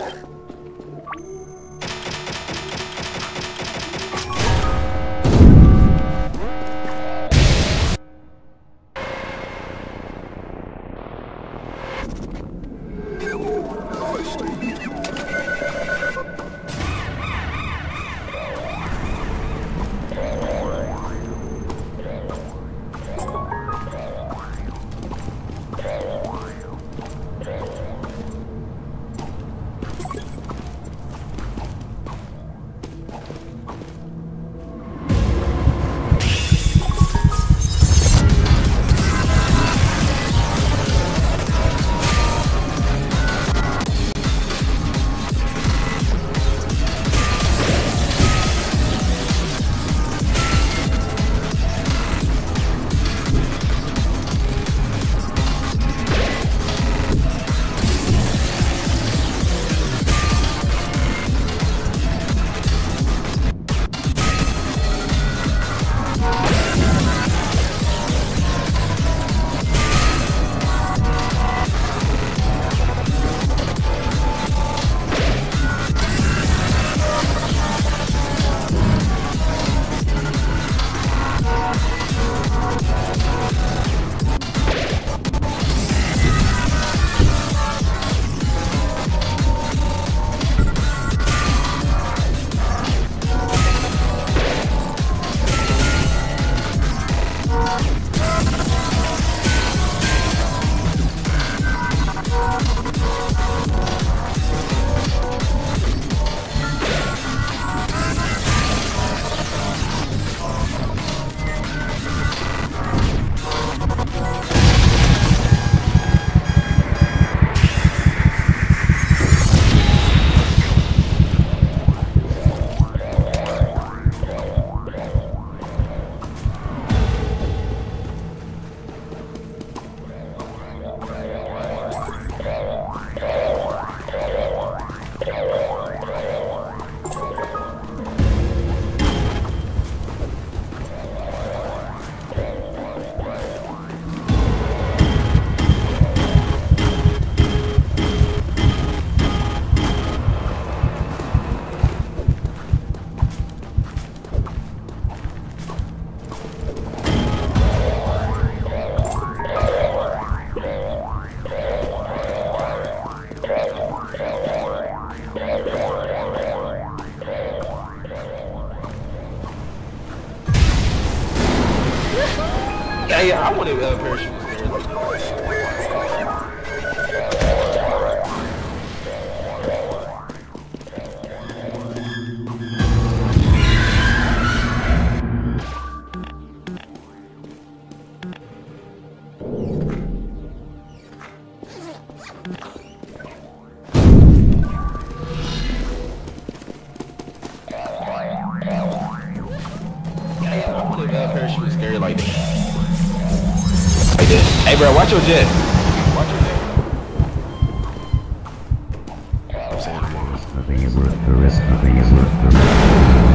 you hey, I want a uh, parachute. Bro, watch your jet. Watch your jet. Nothing is worth the risk, nothing is worth the risk.